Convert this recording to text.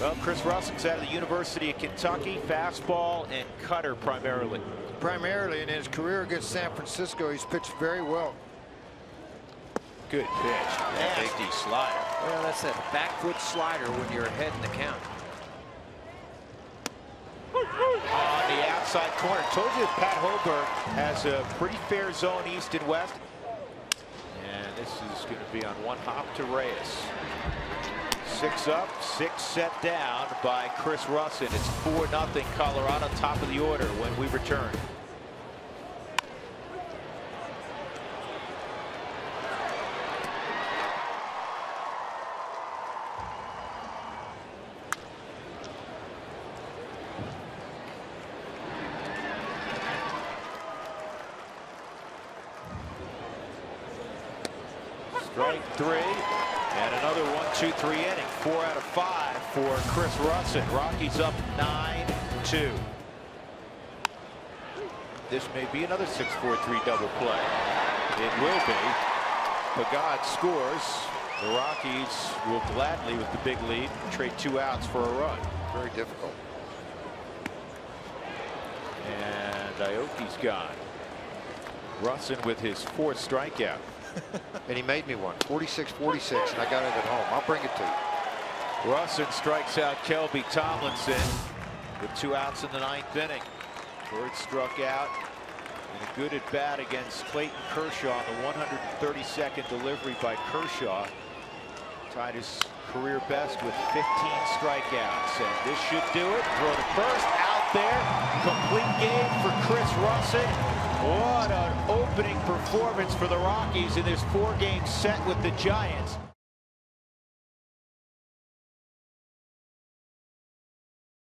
Well, Chris Rusin's out of the University of Kentucky, fastball and cutter primarily. Primarily in his career against San Francisco, he's pitched very well. Good pitch. Nasty slider. Well, that's a back foot slider when you're ahead in the count. On the outside corner. Told you Pat Hoberg has a pretty fair zone east and west. And this is going to be on one hop to Reyes. Six up, six set down by Chris Rusin. It's 4 nothing Colorado top of the order when we return. Strike three. And another one, two, three inning. Four out of five for Chris Rusin. Rockies up 9-2. This may be another 6-4-3 double play. It will be. Pagan scores. The Rockies will gladly, with the big lead, trade two outs for a run. Very difficult. And Aoki's gone. Rusin with his fourth strikeout. And he made me one. 46-46, and I got it at home. I'll bring it to you. Rusin strikes out Kelby Tomlinson with two outs in the ninth inning. Byrd struck out and a good at bat against Clayton Kershaw the 132nd delivery by Kershaw. Tied his career best with 15 strikeouts. And this should do it. Throw to first. Out there. Complete game for Chris Rusin. What an opening performance for the Rockies in this four-game set with the Giants.